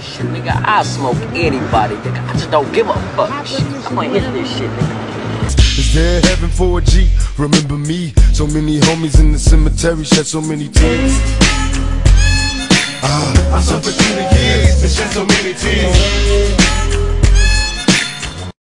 Shit, nigga, I smoke anybody, nigga. I just don't give a fuck. Shit, I'ma hit this shit, nigga. Is there heaven for a G? Remember me? So many homies in the cemetery shed so many tears. Ah, I suffered through the years and shed so many tears.